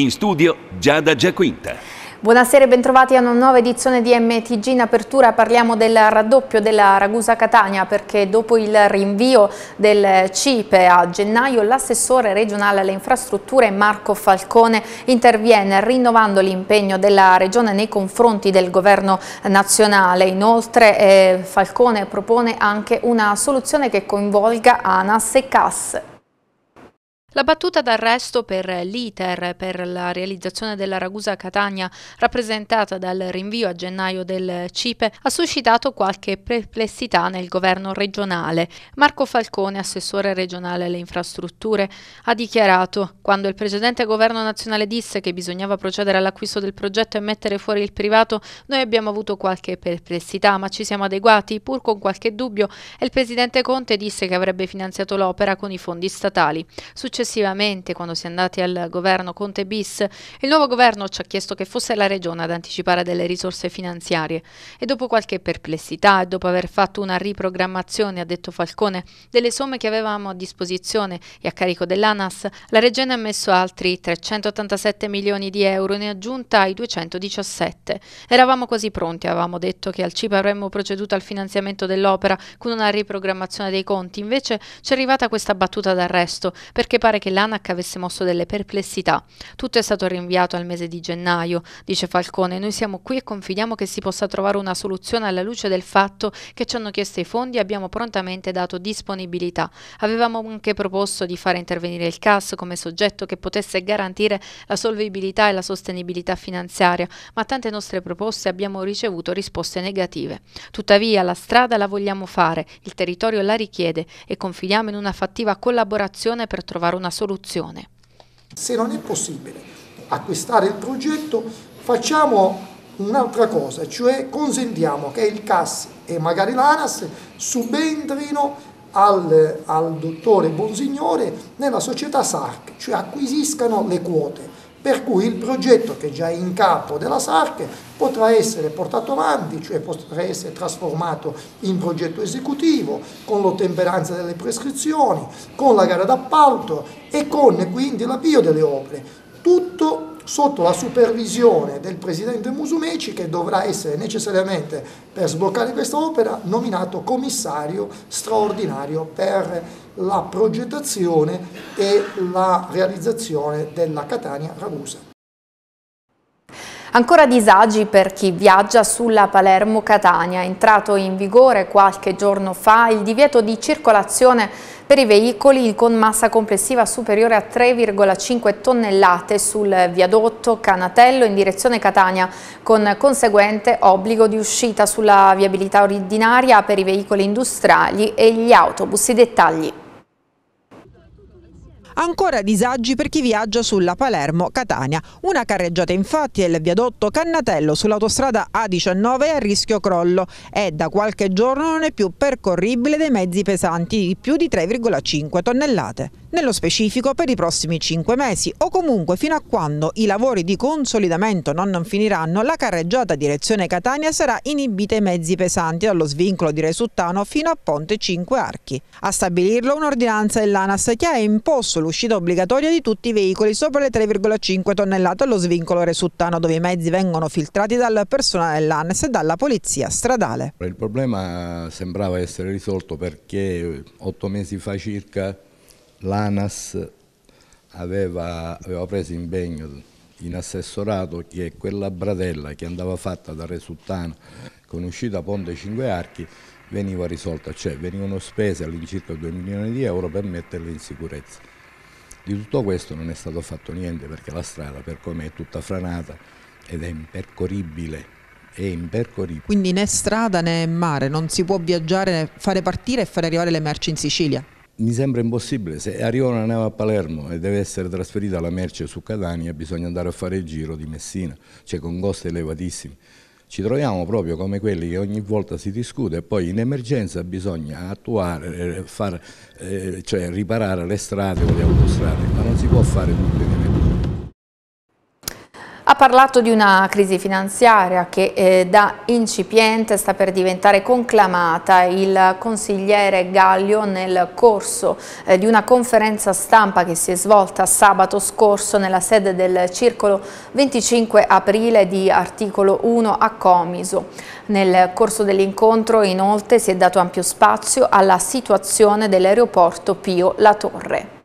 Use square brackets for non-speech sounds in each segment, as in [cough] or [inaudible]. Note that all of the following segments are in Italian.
In studio Giada Giaquinta. Buonasera e bentrovati a una nuova edizione di MTG. In apertura parliamo del raddoppio della Ragusa Catania perché dopo il rinvio del CIPE a gennaio l'assessore regionale alle infrastrutture Marco Falcone interviene rinnovando l'impegno della regione nei confronti del governo nazionale. Inoltre eh, Falcone propone anche una soluzione che coinvolga ANAS e CAS. La battuta d'arresto per l'ITER per la realizzazione della Ragusa Catania, rappresentata dal rinvio a gennaio del CIPE, ha suscitato qualche perplessità nel governo regionale. Marco Falcone, assessore regionale alle infrastrutture, ha dichiarato: Quando il precedente governo nazionale disse che bisognava procedere all'acquisto del progetto e mettere fuori il privato, noi abbiamo avuto qualche perplessità, ma ci siamo adeguati, pur con qualche dubbio, e il presidente Conte disse che avrebbe finanziato l'opera con i fondi statali. Successivamente Successivamente, quando si è andati al governo Conte bis, il nuovo governo ci ha chiesto che fosse la regione ad anticipare delle risorse finanziarie e dopo qualche perplessità e dopo aver fatto una riprogrammazione, ha detto Falcone, delle somme che avevamo a disposizione e a carico dell'ANAS, la regione ha messo altri 387 milioni di euro in aggiunta ai 217. Eravamo quasi pronti, avevamo detto che al CIP avremmo proceduto al finanziamento dell'opera con una riprogrammazione dei conti, invece ci è arrivata questa battuta d'arresto perché pare che l'ANAC avesse mosso delle perplessità. Tutto è stato rinviato al mese di gennaio, dice Falcone. Noi siamo qui e confidiamo che si possa trovare una soluzione alla luce del fatto che ci hanno chiesto i fondi e abbiamo prontamente dato disponibilità. Avevamo anche proposto di fare intervenire il CAS come soggetto che potesse garantire la solvibilità e la sostenibilità finanziaria, ma tante nostre proposte abbiamo ricevuto risposte negative. Tuttavia la strada la vogliamo fare, il territorio la richiede e confidiamo in una fattiva collaborazione per trovare una soluzione. Se non è possibile acquistare il progetto, facciamo un'altra cosa, cioè consentiamo che il CAS e magari l'ANAS subentrino al, al dottore Bonsignore nella società SARC, cioè acquisiscano le quote per cui il progetto che già è in capo della SARC potrà essere portato avanti, cioè potrà essere trasformato in progetto esecutivo, con l'ottemperanza delle prescrizioni, con la gara d'appalto e con quindi l'avvio delle opere. Tutto sotto la supervisione del presidente Musumeci che dovrà essere necessariamente per sbloccare questa opera nominato commissario straordinario per la progettazione e la realizzazione della Catania-Ragusa. Ancora disagi per chi viaggia sulla Palermo-Catania. È entrato in vigore qualche giorno fa il divieto di circolazione per i veicoli con massa complessiva superiore a 3,5 tonnellate sul viadotto Canatello in direzione Catania, con conseguente obbligo di uscita sulla viabilità ordinaria per i veicoli industriali e gli autobus. I dettagli. Ancora disagi per chi viaggia sulla Palermo-Catania. Una carreggiata infatti è il viadotto Cannatello sull'autostrada A19 è a rischio crollo e da qualche giorno non è più percorribile dai mezzi pesanti di più di 3,5 tonnellate nello specifico per i prossimi cinque mesi o comunque fino a quando i lavori di consolidamento non finiranno, la carreggiata direzione Catania sarà inibita ai mezzi pesanti dallo svincolo di Resuttano fino a Ponte 5 Archi. A stabilirlo un'ordinanza dell'ANAS che ha imposto l'uscita obbligatoria di tutti i veicoli sopra le 3,5 tonnellate allo svincolo Resuttano dove i mezzi vengono filtrati dal personale dell'ANAS e dalla polizia stradale. Il problema sembrava essere risolto perché otto mesi fa circa l'ANAS aveva, aveva, preso impegno in assessorato che quella bradella che andava fatta da Resuttano con uscita Ponte 5 Archi veniva risolta, cioè venivano spese all'incirca 2 milioni di euro per metterla in sicurezza. Di tutto questo non è stato fatto niente perché la strada per come è tutta franata ed è impercorribile è impercorribile. Quindi né strada né mare, non si può viaggiare, fare partire e fare arrivare le merci in Sicilia? Mi sembra impossibile, se arriva una nave a Palermo e deve essere trasferita la merce su Catania bisogna andare a fare il giro di Messina, cioè con costi elevatissimi. Ci troviamo proprio come quelli che ogni volta si discute e poi in emergenza bisogna attuare, eh, far, eh, cioè riparare le strade o le autostrade, ma non si può fare tutto in emergenza. Parlato di una crisi finanziaria che eh, da incipiente sta per diventare conclamata. Il consigliere Gaglio nel corso eh, di una conferenza stampa che si è svolta sabato scorso nella sede del Circolo 25 aprile di articolo 1 a Comiso. Nel corso dell'incontro inoltre si è dato ampio spazio alla situazione dell'aeroporto Pio La Torre.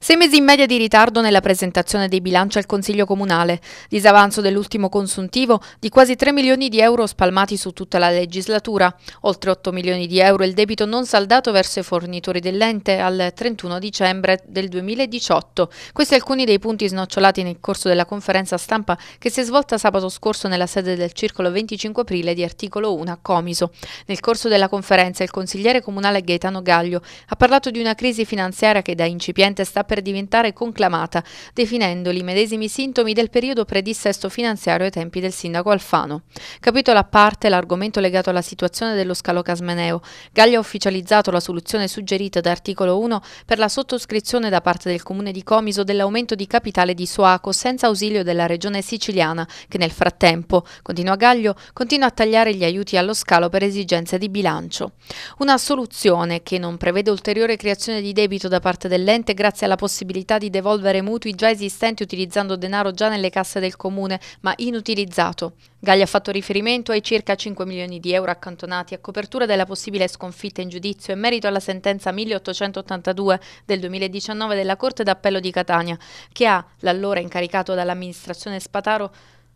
Sei mesi in media di ritardo nella presentazione dei bilanci al Consiglio Comunale, disavanzo dell'ultimo consuntivo di quasi 3 milioni di euro spalmati su tutta la legislatura, oltre 8 milioni di euro il debito non saldato verso i fornitori dell'ente al 31 dicembre del 2018. Questi alcuni dei punti snocciolati nel corso della conferenza stampa che si è svolta sabato scorso nella sede del Circolo 25 aprile di articolo 1 a Comiso. Nel corso della conferenza il consigliere comunale Gaetano Gaglio ha parlato di una crisi finanziaria che da incipiente sta per diventare conclamata, definendoli i medesimi sintomi del periodo predissesto finanziario ai tempi del sindaco Alfano. Capitolo a parte l'argomento legato alla situazione dello scalo Casmeneo. Gaglia ha ufficializzato la soluzione suggerita da articolo 1 per la sottoscrizione da parte del comune di Comiso dell'aumento di capitale di Soaco senza ausilio della regione siciliana, che nel frattempo, continua Gaglio, continua a tagliare gli aiuti allo scalo per esigenze di bilancio. Una soluzione che non prevede ulteriore creazione di debito da parte dell'ente grazie alla possibilità di devolvere mutui già esistenti utilizzando denaro già nelle casse del comune, ma inutilizzato. Gaglia ha fatto riferimento ai circa 5 milioni di euro accantonati a copertura della possibile sconfitta in giudizio in merito alla sentenza 1882 del 2019 della Corte d'Appello di Catania, che ha, l'allora incaricato dall'amministrazione Spataro,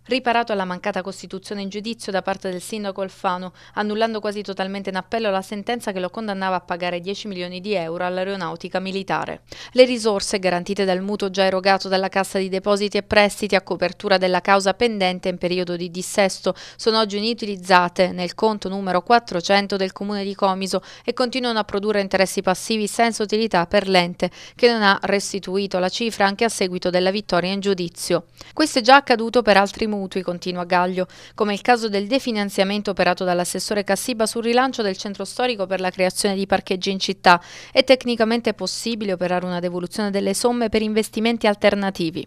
riparato alla mancata costituzione in giudizio da parte del sindaco Alfano, annullando quasi totalmente in appello la sentenza che lo condannava a pagare 10 milioni di euro all'aeronautica militare. Le risorse garantite dal mutuo già erogato dalla Cassa di Depositi e Prestiti a copertura della causa pendente in periodo di dissesto sono oggi inutilizzate nel conto numero 400 del comune di Comiso e continuano a produrre interessi passivi senza utilità per l'ente, che non ha restituito la cifra anche a seguito della vittoria in giudizio. Questo è già accaduto per altri mutui, continua Gaglio, come il caso del definanziamento operato dall'assessore Cassiba sul rilancio del centro storico per la creazione di parcheggi in città. È tecnicamente possibile operare una devoluzione delle somme per investimenti alternativi.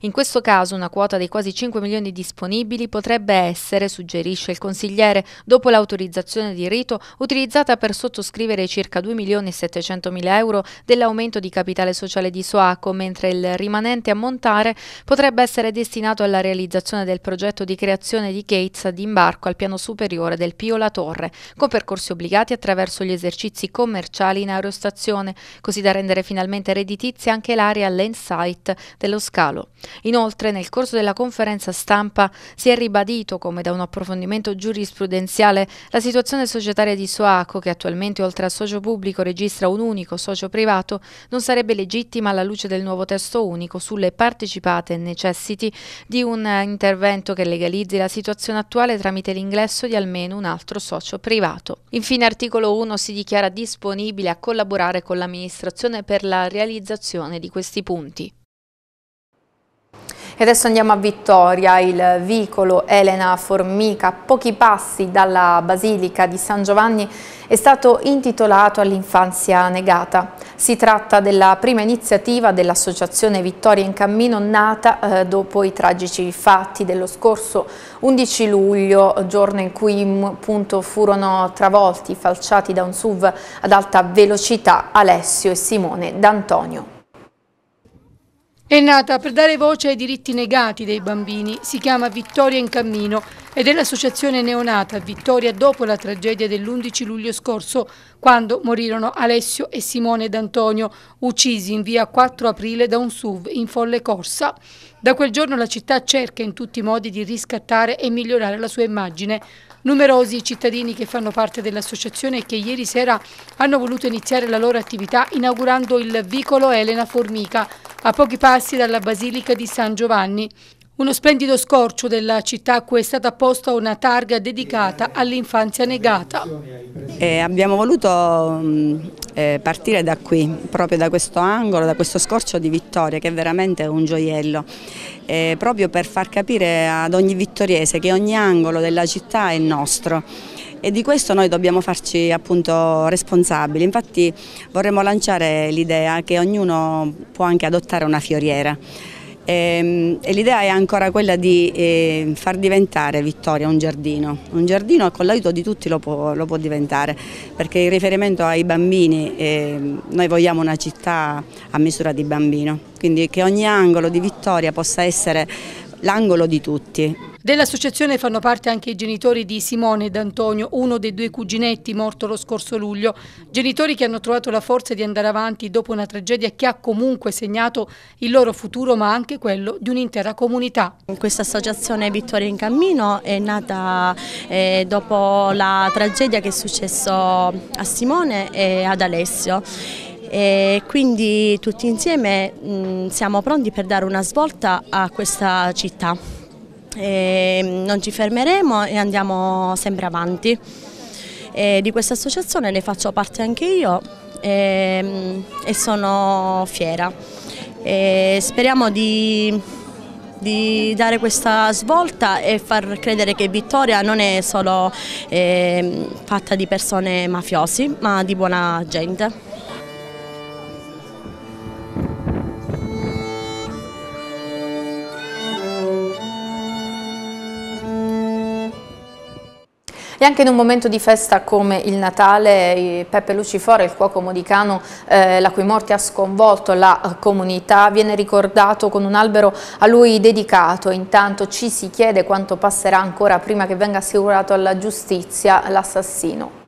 In questo caso una quota dei quasi 5 milioni disponibili potrebbe essere, suggerisce il consigliere, dopo l'autorizzazione di rito, utilizzata per sottoscrivere circa 2 milioni e 700 mila euro dell'aumento di capitale sociale di Soaco, mentre il rimanente ammontare potrebbe essere destinato alla realizzazione del progetto di creazione di gates di imbarco al piano superiore del Pio La Torre, con percorsi obbligati attraverso gli esercizi commerciali in aerostazione, così da rendere finalmente redditizia anche l'area land site dello scalo. Inoltre, nel corso della conferenza stampa si è ribadito, come da un approfondimento giurisprudenziale, la situazione societaria di Soaco, che attualmente oltre al socio pubblico registra un unico socio privato, non sarebbe legittima alla luce del nuovo testo unico sulle partecipate necessiti di un intervento che legalizzi la situazione attuale tramite l'ingresso di almeno un altro socio privato. Infine, articolo 1 si dichiara disponibile a collaborare con l'amministrazione per la realizzazione di questi punti. E adesso andiamo a Vittoria, il vicolo Elena Formica, a pochi passi dalla Basilica di San Giovanni, è stato intitolato all'infanzia negata. Si tratta della prima iniziativa dell'Associazione Vittoria in Cammino nata eh, dopo i tragici fatti dello scorso 11 luglio, giorno in cui appunto, furono travolti, falciati da un SUV ad alta velocità Alessio e Simone D'Antonio. È nata per dare voce ai diritti negati dei bambini, si chiama Vittoria in Cammino ed è l'associazione neonata Vittoria dopo la tragedia dell'11 luglio scorso, quando morirono Alessio e Simone D'Antonio, uccisi in via 4 aprile da un SUV in folle corsa. Da quel giorno la città cerca in tutti i modi di riscattare e migliorare la sua immagine. Numerosi cittadini che fanno parte dell'associazione e che ieri sera hanno voluto iniziare la loro attività inaugurando il vicolo Elena Formica a pochi passi dalla Basilica di San Giovanni. Uno splendido scorcio della città a cui è stata posta una targa dedicata all'infanzia negata. Eh, abbiamo voluto mm, eh, partire da qui, proprio da questo angolo, da questo scorcio di Vittoria che è veramente un gioiello, eh, proprio per far capire ad ogni vittoriese che ogni angolo della città è nostro e di questo noi dobbiamo farci appunto responsabili. Infatti vorremmo lanciare l'idea che ognuno può anche adottare una fioriera e, ehm, e l'idea è ancora quella di eh, far diventare Vittoria un giardino, un giardino con l'aiuto di tutti lo può, lo può, diventare, perché in riferimento ai bambini eh, noi vogliamo una città a misura di bambino, quindi che ogni angolo di Vittoria possa essere l'angolo di tutti. Dell'associazione fanno parte anche i genitori di Simone ed Antonio, uno dei due cuginetti morto lo scorso luglio. Genitori che hanno trovato la forza di andare avanti dopo una tragedia che ha comunque segnato il loro futuro ma anche quello di un'intera comunità. Questa associazione Vittoria in Cammino è nata eh, dopo la tragedia che è successo a Simone e ad Alessio e quindi tutti insieme mh, siamo pronti per dare una svolta a questa città. E non ci fermeremo e andiamo sempre avanti. E di questa associazione ne faccio parte anche io e, e sono fiera. E speriamo di, di, dare questa svolta e far credere che Vittoria non è solo eh, fatta di persone mafiosi ma di buona gente. E anche in un momento di festa come il Natale, Peppe Lucifora, il cuoco modicano, eh, la cui morte ha sconvolto la comunità, viene ricordato con un albero a lui dedicato. Intanto ci si chiede quanto passerà ancora prima che venga assicurato alla giustizia l'assassino.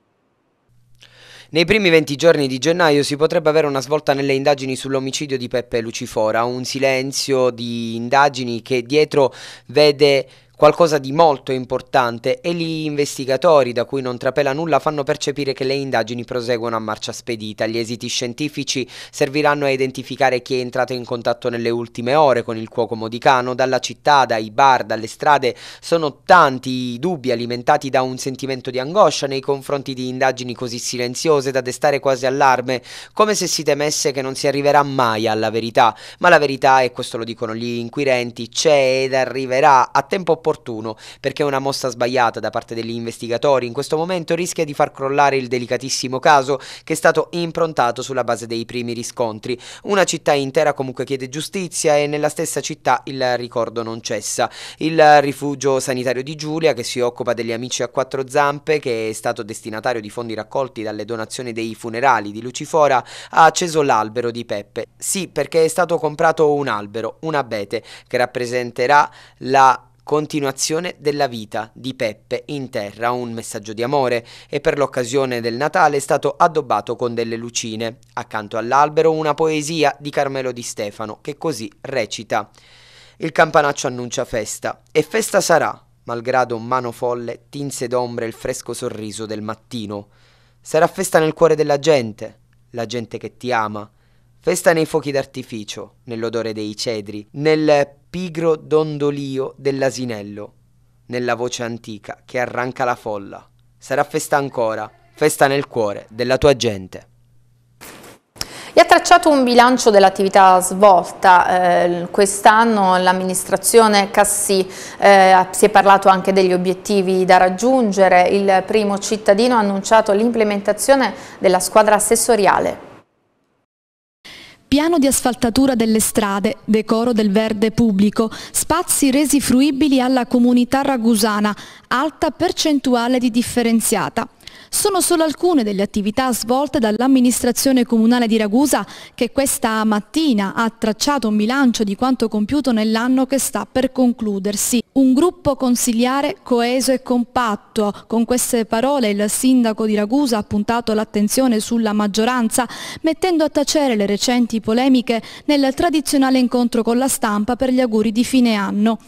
Nei primi 20 giorni di gennaio si potrebbe avere una svolta nelle indagini sull'omicidio di Peppe Lucifora, un silenzio di indagini che dietro vede qualcosa di molto importante e gli investigatori, da cui non trapela nulla, fanno percepire che le indagini proseguono a marcia spedita. Gli esiti scientifici serviranno a identificare chi è entrato in contatto nelle ultime ore con il cuoco modicano. Dalla città, dai bar, dalle strade sono tanti i dubbi alimentati da un sentimento di angoscia nei confronti di indagini così silenziose da destare quasi allarme, come se si temesse che non si arriverà mai alla verità. Ma la verità, e questo lo dicono gli inquirenti, c'è ed arriverà a tempo opportuno, perché una mossa sbagliata da parte degli investigatori in questo momento rischia di far crollare il delicatissimo caso che è stato improntato sulla base dei primi riscontri. Una città intera comunque chiede giustizia e nella stessa città il ricordo non cessa. Il rifugio sanitario di Giulia, che si occupa degli amici a quattro zampe, che è stato destinatario di fondi raccolti dalle donazioni dei funerali di Lucifora, ha acceso l'albero di Peppe. Sì, perché è stato comprato un albero, un abete, che rappresenterà la continuazione della vita di Peppe in terra, un messaggio di amore e per l'occasione del Natale è stato addobbato con delle lucine. Accanto all'albero una poesia di Carmelo Di Stefano che così recita Il campanaccio annuncia festa e festa sarà, malgrado mano folle tinse d'ombre il fresco sorriso del mattino. Sarà festa nel cuore della gente, la gente che ti ama, Festa nei fuochi d'artificio, nell'odore dei cedri, nel pigro dondolio dell'asinello, nella voce antica che arranca la folla. Sarà festa ancora, festa nel cuore della tua gente. E ha tracciato un bilancio dell'attività svolta. Eh, Quest'anno l'amministrazione Cassi eh, si è parlato anche degli obiettivi da raggiungere. Il primo cittadino ha annunciato l'implementazione della squadra assessoriale. Piano di asfaltatura delle strade, decoro del verde pubblico, spazi resi fruibili alla comunità ragusana, alta percentuale di differenziata. Sono solo alcune delle attività svolte dall'amministrazione comunale di Ragusa che questa mattina ha tracciato un bilancio di quanto compiuto nell'anno che sta per concludersi. Un gruppo consigliare coeso e compatto. Con queste parole il sindaco di Ragusa ha puntato l'attenzione sulla maggioranza mettendo a tacere le recenti polemiche nel tradizionale incontro con la stampa per gli auguri di fine anno.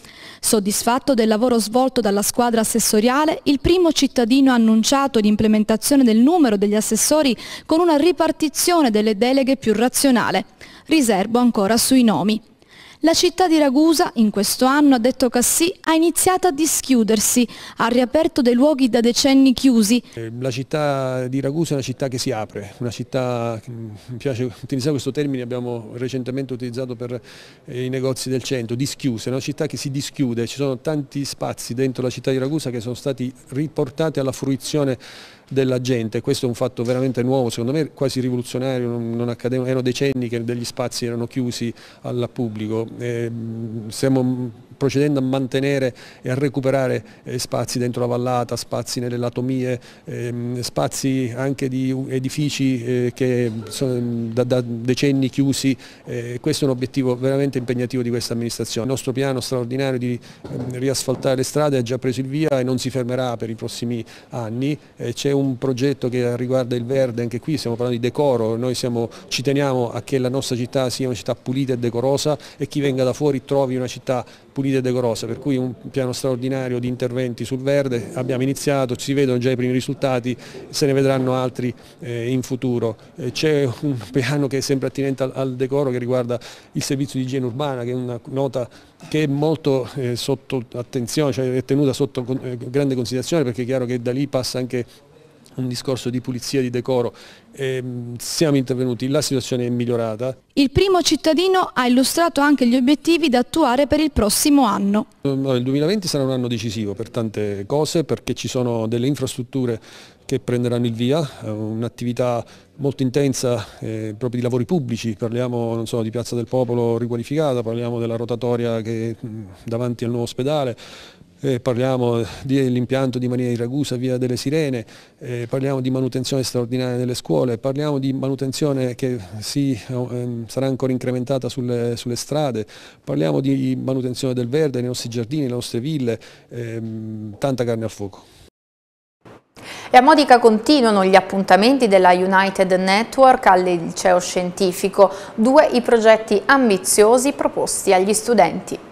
Soddisfatto del lavoro svolto dalla squadra assessoriale, il primo cittadino ha annunciato l'implementazione del numero degli assessori con una ripartizione delle deleghe più razionale. Riservo ancora sui nomi. La città di Ragusa, in questo anno, ha detto Cassì, ha iniziato a dischiudersi, ha riaperto dei luoghi da decenni chiusi. Eh, la città di Ragusa è una città che si apre, una città, mi piace utilizzare questo termine, abbiamo recentemente utilizzato per eh, i negozi del centro, dischiuse, una città che si dischiude, ci sono tanti spazi dentro la città di Ragusa che sono stati riportati alla fruizione della gente. Questo è un fatto veramente nuovo, secondo me quasi rivoluzionario, non, non accadeva, erano decenni che degli spazi erano chiusi al pubblico. Eh, siamo procedendo a mantenere e a recuperare eh, spazi dentro la vallata, spazi nelle latomie, ehm, spazi anche di edifici eh, che sono da, da decenni chiusi. Eh, questo è un obiettivo veramente impegnativo di questa amministrazione. Il nostro piano straordinario di ehm, riasfaltare le strade ha già preso il via e non si fermerà per i prossimi anni. C'è un progetto che riguarda il verde, anche qui stiamo parlando di decoro, noi siamo, ci teniamo a che la nostra città sia una città pulita e decorosa e chi venga da fuori trovi una città pulita e decorosa, per cui un piano straordinario di interventi sul verde, abbiamo iniziato, si vedono già i primi risultati, se ne vedranno altri eh, in futuro. Eh, C'è un [laughs] piano che è sempre attinente al, al, decoro che riguarda il servizio di igiene urbana, che è una nota che è molto eh, sotto attenzione, cioè è tenuta sotto eh, grande considerazione perché è chiaro che da lì passa anche un discorso di pulizia, di decoro. E mm, siamo intervenuti, la situazione è migliorata. Il primo cittadino ha illustrato anche gli obiettivi da attuare per il prossimo anno. Il 2020 sarà un anno decisivo per tante cose perché ci sono delle infrastrutture che prenderanno il via, un'attività molto intensa eh, proprio di lavori pubblici, parliamo so, di Piazza del Popolo riqualificata, parliamo della rotatoria che davanti al nuovo ospedale, eh, parliamo dell'impianto di Maria di Ragusa, via delle Sirene, eh, parliamo di manutenzione straordinaria delle scuole, parliamo di manutenzione che si, eh, sarà ancora incrementata sulle, sulle, strade, parliamo di manutenzione del verde nei nostri giardini, nelle nostre ville, ehm, tanta carne al fuoco. E a Modica continuano gli appuntamenti della United Network al liceo scientifico, due i progetti ambiziosi proposti agli studenti.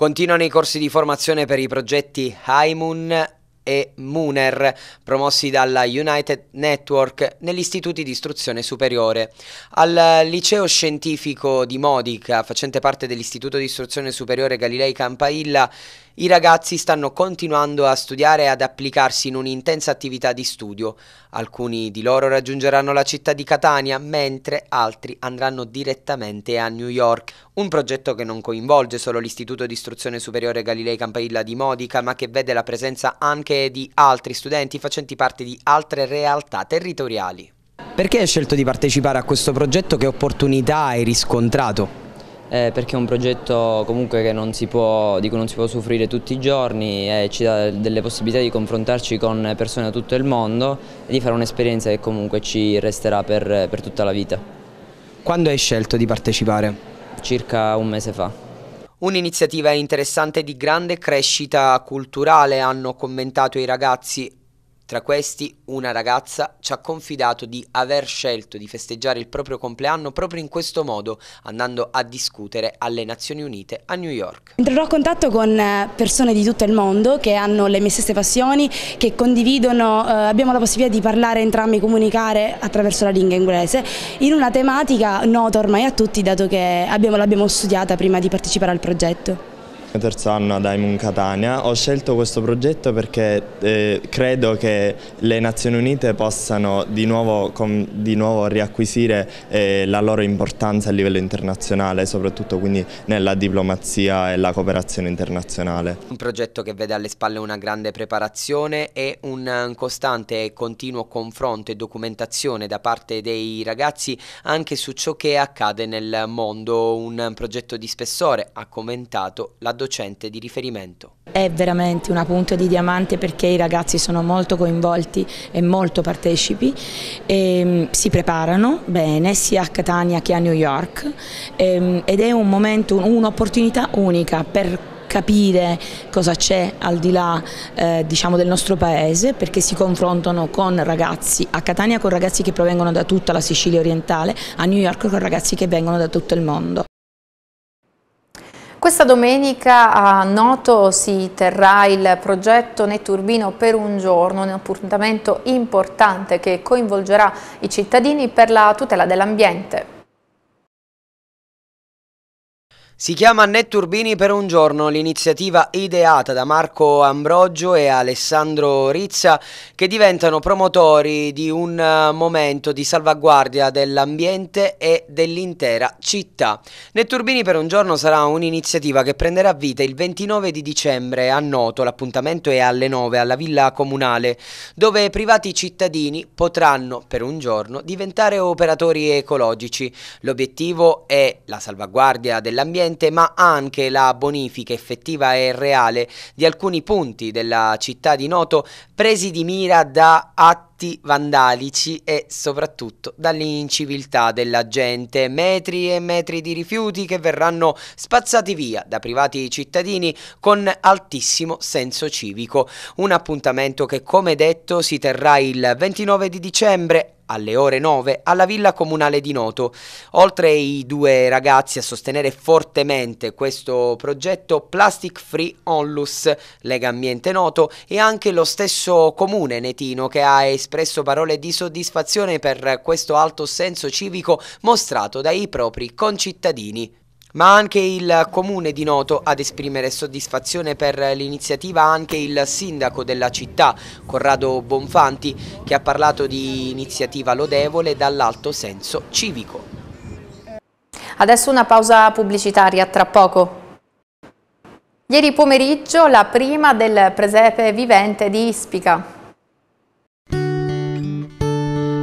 Continuano i corsi di formazione per i progetti Haimun e Muner, promossi dalla United Network negli istituti di istruzione superiore. Al liceo scientifico di Modica, facente parte dell'istituto di istruzione superiore Galilei Campailla, i ragazzi stanno continuando a studiare e ad applicarsi in un'intensa attività di studio. Alcuni di loro raggiungeranno la città di Catania, mentre altri andranno direttamente a New York. Un progetto che non coinvolge solo l'Istituto di Istruzione Superiore Galilei Campailla di Modica, ma che vede la presenza anche di altri studenti facenti parte di altre realtà territoriali. Perché hai scelto di partecipare a questo progetto? Che opportunità hai riscontrato? Eh, perché è un progetto comunque può, di cui non si può soffrire tutti i giorni e ci dà delle possibilità di confrontarci con persone da tutto il mondo e di fare un'esperienza che comunque ci resterà per, per tutta la vita. Quando hai scelto di partecipare? Circa un mese fa. Un'iniziativa interessante di grande crescita culturale hanno commentato i ragazzi tra questi, una ragazza ci ha confidato di aver scelto di festeggiare il proprio compleanno proprio in questo modo, andando a discutere alle Nazioni Unite a New York. Entrerò a contatto con eh, persone di tutto il mondo che hanno le mie stesse passioni, che condividono, eh, abbiamo la possibilità di parlare entrambi, comunicare attraverso la lingua inglese, in una tematica nota ormai a tutti dato che l'abbiamo studiata prima di partecipare al progetto terzo anno ad Aimun Catania. Ho scelto questo progetto perché eh, credo che le Nazioni Unite possano di nuovo, com, di nuovo riacquisire eh, la loro importanza a livello internazionale, soprattutto quindi nella diplomazia e la cooperazione internazionale. Un progetto che vede alle spalle una grande preparazione e un costante e continuo confronto e documentazione da parte dei ragazzi anche su ciò che accade nel mondo. Un progetto di spessore, ha commentato la docente di riferimento. È veramente una punta di diamante perché i ragazzi sono molto coinvolti e molto partecipi, e, mm, si preparano bene sia a Catania che a New York ehm, ed è un momento, un'opportunità unica per capire cosa c'è al di là eh, diciamo del nostro paese perché si confrontano con ragazzi a Catania con ragazzi che provengono da tutta la Sicilia orientale, a New York con ragazzi che vengono da tutto il mondo. Questa domenica a Noto si terrà il progetto Netturbino per un giorno, un appuntamento importante che coinvolgerà i cittadini per la tutela dell'ambiente. Si chiama Netturbini per un giorno, l'iniziativa ideata da Marco Ambrogio e Alessandro Rizza che diventano promotori di un eh, momento di salvaguardia dell'ambiente e dell'intera città. Netturbini per un giorno sarà un'iniziativa che prenderà vita il 29 di dicembre a Noto, l'appuntamento è alle 9 alla Villa Comunale, dove privati cittadini potranno per un giorno diventare operatori ecologici. L'obiettivo è la salvaguardia dell'ambiente ma anche la bonifica effettiva e reale di alcuni punti della città di Noto presi di mira da atti vandalici e soprattutto dall'inciviltà della gente, metri e metri di rifiuti che verranno spazzati via da privati cittadini con altissimo senso civico. Un appuntamento che come detto si terrà il 29 di dicembre alle ore 9 alla Villa Comunale di Noto. Oltre i due ragazzi a sostenere fortemente questo progetto Plastic Free Onlus, Lega Ambiente Noto, e anche lo stesso comune netino che ha espresso parole di soddisfazione per questo alto senso civico mostrato dai propri concittadini ma anche il comune di Noto ad esprimere soddisfazione per l'iniziativa anche il sindaco della città Corrado Bonfanti che ha parlato di iniziativa lodevole dall'alto senso civico. Adesso una pausa pubblicitaria, tra poco. Ieri pomeriggio la prima del presepe vivente di Ispica.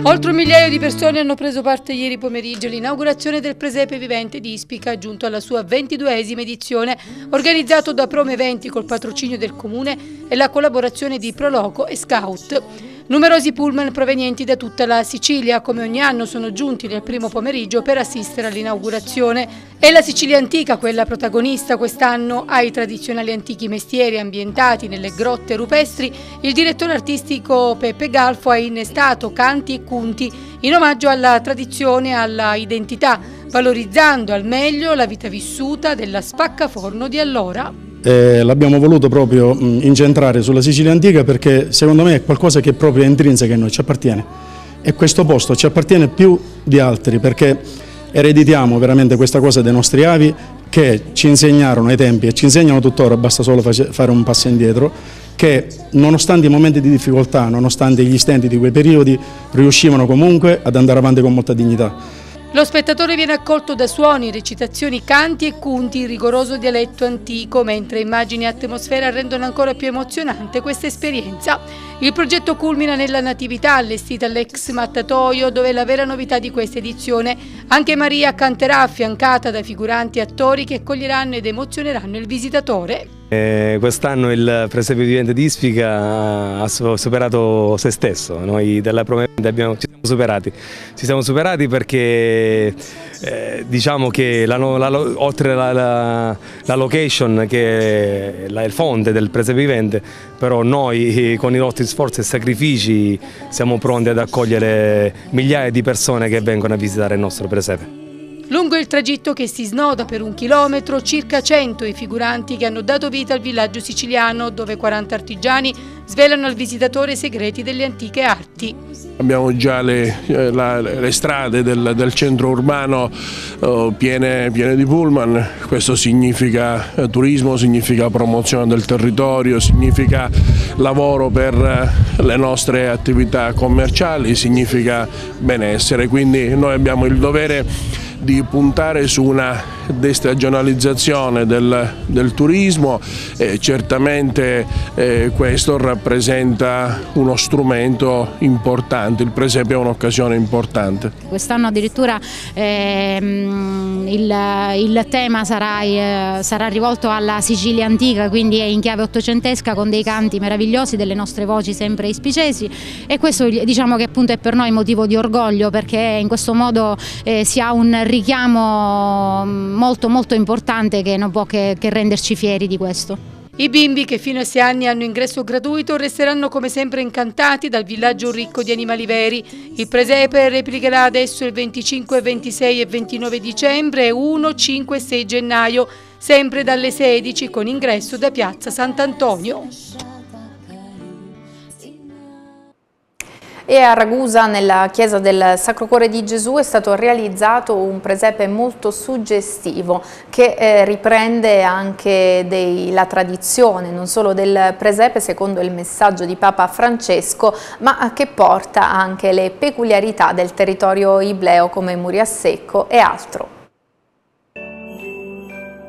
Oltre un migliaio di persone hanno preso parte ieri pomeriggio all'inaugurazione del presepe vivente di Ispica, giunto alla sua ventiduesima edizione, organizzato da Prome Eventi col patrocinio del Comune e la collaborazione di Proloco e Scout. Numerosi pullman provenienti da tutta la Sicilia, come ogni anno, sono giunti nel primo pomeriggio per assistere all'inaugurazione. È la Sicilia antica quella protagonista quest'anno ai tradizionali antichi mestieri ambientati nelle grotte rupestri. Il direttore artistico Peppe Galfo ha innestato canti e cunti in omaggio alla tradizione e alla identità, valorizzando al meglio la vita vissuta della spaccaforno di allora eh, l'abbiamo voluto proprio mh, incentrare sulla Sicilia antica perché secondo me è qualcosa che proprio è intrinseca a noi, ci appartiene e questo posto ci appartiene più di altri perché ereditiamo veramente questa cosa dei nostri avi che ci insegnarono ai tempi e ci insegnano tuttora, basta solo fare un passo indietro, che nonostante i momenti di difficoltà, nonostante gli stenti di quei periodi, riuscivano comunque ad andare avanti con molta dignità. Lo spettatore viene accolto da suoni, recitazioni, canti e cunti in rigoroso dialetto antico, mentre immagini e atmosfera rendono ancora più emozionante questa esperienza. Il progetto culmina nella Natività allestita all'ex mattatoio, dove la vera novità di questa edizione, anche Maria canterà affiancata da figuranti e attori che accoglieranno ed emozioneranno il visitatore. Eh, Quest'anno il Presepio Vivente di Ispica ha superato se stesso, noi della abbiamo, ci superati, ci siamo superati perché eh, diciamo che la, la, oltre la, la, location che è il fonte del Presepio Vivente, però noi con i nostri sforzi e sacrifici siamo pronti ad accogliere migliaia di persone che vengono a visitare il nostro Presepe. Lungo il tragitto che si snoda per un chilometro, circa 100 i figuranti che hanno dato vita al villaggio siciliano, dove 40 artigiani svelano al visitatore i segreti delle antiche arti. Abbiamo già le, eh, la, le strade del, del, centro urbano oh, piene, piene, di pullman, questo significa eh, turismo, significa promozione del territorio, significa lavoro per eh, le nostre attività commerciali, significa benessere, quindi noi abbiamo il dovere di puntare su una destagionalizzazione del, del turismo e certamente eh, questo rappresenta uno strumento importante, il presepe è un'occasione importante. Quest'anno addirittura ehm, il, il, tema sarà, eh, sarà, rivolto alla Sicilia antica, quindi è in chiave ottocentesca con dei canti meravigliosi, delle nostre voci sempre ispicesi e questo diciamo che appunto è per noi motivo di orgoglio perché in questo modo eh, si ha un richiamo molto molto importante che non può che, che renderci fieri di questo. I bimbi che fino a 6 anni hanno ingresso gratuito resteranno come sempre incantati dal villaggio ricco di animali veri. Il presepe replicherà adesso il 25, 26 e 29 dicembre e 1, 5 e 6 gennaio, sempre dalle 16 con ingresso da piazza Sant'Antonio. E a Ragusa, nella chiesa del Sacro Cuore di Gesù, è stato realizzato un presepe molto suggestivo che eh, riprende anche dei, la tradizione, non solo del presepe secondo il messaggio di Papa Francesco, ma che porta anche le peculiarità del territorio ibleo come Muriassecco e altro.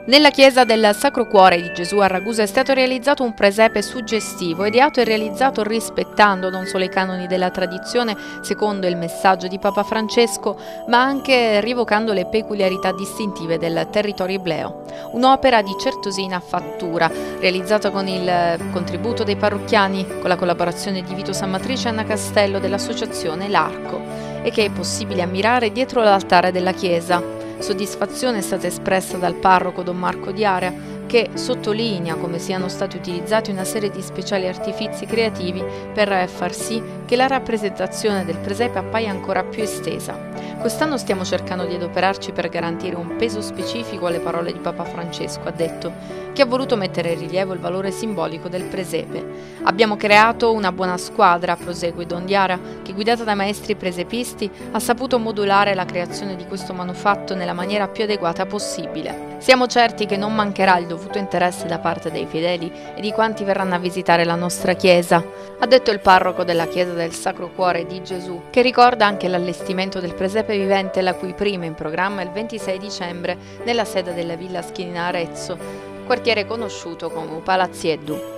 Nella chiesa del Sacro Cuore di Gesù a Ragusa è stato realizzato un presepe suggestivo, ideato e realizzato rispettando non solo i canoni della tradizione secondo il messaggio di Papa Francesco, ma anche rivocando le peculiarità distintive del territorio ibleo. Un'opera di certosina fattura, realizzata con il contributo dei parrocchiani, con la collaborazione di Vito San Matrice e Anna Castello dell'associazione L'Arco, e che è possibile ammirare dietro l'altare della chiesa. Soddisfazione è stata espressa dal parroco Don Marco Diaria che sottolinea come siano stati utilizzati una serie di speciali artifici creativi per far sì che la rappresentazione del presepe appaia ancora più estesa. Quest'anno stiamo cercando di adoperarci per garantire un peso specifico alle parole di Papa Francesco, ha detto, che ha voluto mettere in rilievo il valore simbolico del presepe. Abbiamo creato una buona squadra, prosegue Don Diara, che guidata da maestri presepisti ha saputo modulare la creazione di questo manufatto nella maniera più adeguata possibile. Siamo certi che non mancherà il dovuto interesse da parte dei fedeli e di quanti verranno a visitare la nostra chiesa, ha detto il parroco della chiesa del Sacro Cuore di Gesù, che ricorda anche l'allestimento del presepe vivente la cui prima in programma è il 26 dicembre nella sede della Villa Schina Arezzo, quartiere conosciuto come Palazieddu.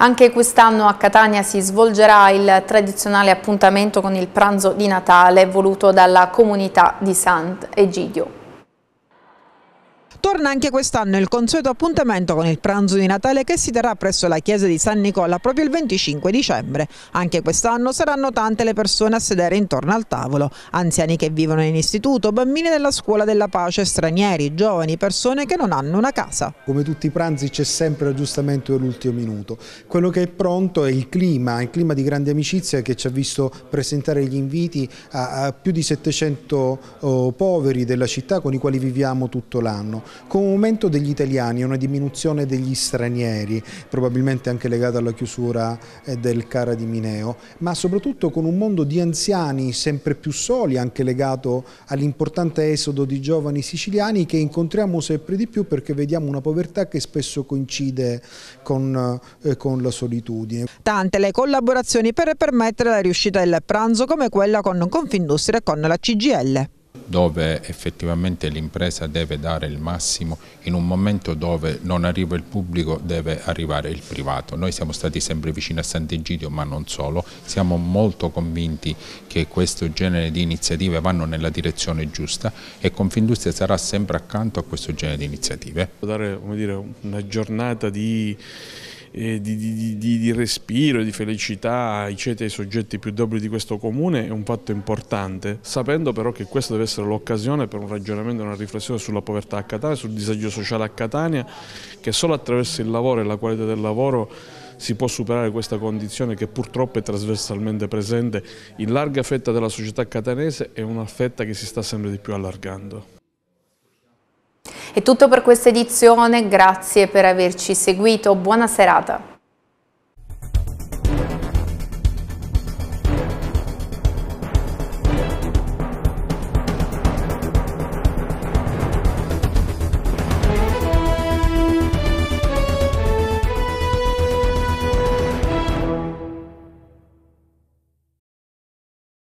Anche quest'anno a Catania si svolgerà il tradizionale appuntamento con il pranzo di Natale voluto dalla comunità di Sant'Egidio. Torna anche quest'anno il consueto appuntamento con il pranzo di Natale che si terrà presso la chiesa di San Nicola proprio il 25 dicembre. Anche quest'anno saranno tante le persone a sedere intorno al tavolo, anziani che vivono in istituto, bambini della scuola della pace, stranieri, giovani, persone che non hanno una casa. Come tutti i pranzi c'è sempre l'aggiustamento dell'ultimo minuto. Quello che è pronto è il clima, il clima di grande amicizia che ci ha visto presentare gli inviti a, più di 700 oh, poveri della città con i quali viviamo tutto l'anno con un aumento degli italiani e una diminuzione degli stranieri, probabilmente anche legata alla chiusura eh, del Cara di Mineo, ma soprattutto con un mondo di anziani sempre più soli, anche legato all'importante esodo di giovani siciliani che incontriamo sempre di più perché vediamo una povertà che spesso coincide con, eh, con la solitudine. Tante le collaborazioni per permettere la riuscita del pranzo come quella con Confindustria e con la CGL dove effettivamente l'impresa deve dare il massimo, in un momento dove non arriva il pubblico deve arrivare il privato. Noi siamo stati sempre vicini a Sant'Egidio ma non solo, siamo molto convinti che questo genere di iniziative vanno nella direzione giusta e Confindustria sarà sempre accanto a questo genere di iniziative. Dare dire, una giornata di di, di, di, di, respiro di felicità ai ceti e ai soggetti più deboli di questo comune è un fatto importante, sapendo però che questa deve essere l'occasione per un ragionamento e una riflessione sulla povertà a Catania, sul disagio sociale a Catania, che solo attraverso il lavoro e la qualità del lavoro si può superare questa condizione che purtroppo è trasversalmente presente in larga fetta della società catanese e una fetta che si sta sempre di più allargando. È tutto per questa edizione, grazie per averci seguito, buona serata.